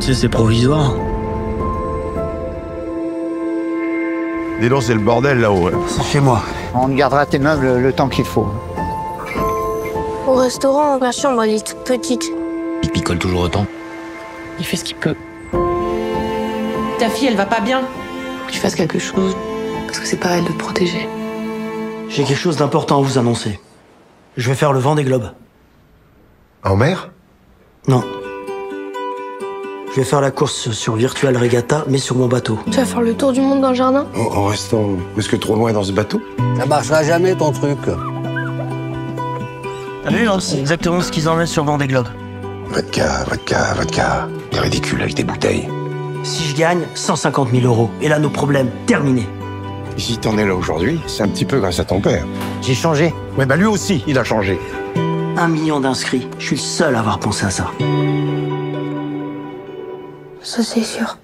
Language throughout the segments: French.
Tu sais, c'est provisoire. Dis donc, c'est le bordel là-haut. hein. C'est chez moi. On gardera tes meubles le, le temps qu'il faut. Au restaurant, ma chambre, elle est toute petite. Il picole toujours autant. Il fait ce qu'il peut. Ta fille, elle va pas bien? Faut que tu fasses quelque chose. Parce que c'est pas à elle de te protéger. J'ai quelque chose d'important à vous annoncer. Je vais faire le vent des globes. En mer? Non. Je vais faire la course sur Virtual Regatta, mais sur mon bateau. Tu vas faire le tour du monde dans le jardin? En, en restant presque trop loin dans ce bateau? Ça marchera jamais ton truc. T'as vu, c'est exactement ce qu'ils emmènent sur Vendée Globe. Vodka, vodka, vodka. T'es ridicule avec tes bouteilles. Si je gagne, 150 000 euros. Et là, nos problèmes, terminés. Et si t'en es là aujourd'hui, c'est un petit peu grâce à ton père. J'ai changé. Ouais, bah lui aussi, il a changé. Un million d'inscrits. Je suis le seul à avoir pensé à ça. Ça, c'est sûr.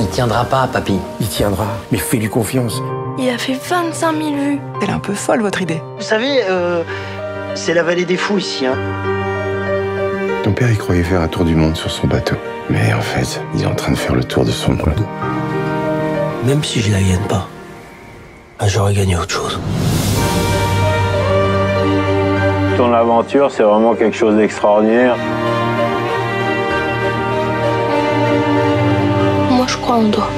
Il tiendra pas, papy. Il tiendra, mais fais-lui confiance. Il a fait 25 000 vues. Elle est un peu folle, votre idée. Vous savez, euh, c'est la vallée des fous ici. Hein. Ton père, il croyait faire un tour du monde sur son bateau. Mais en fait, il est en train de faire le tour de son monde. Même si je la gagne pas, j'aurais gagné autre chose. Ton aventure, c'est vraiment quelque chose d'extraordinaire. Moi, je crois en toi.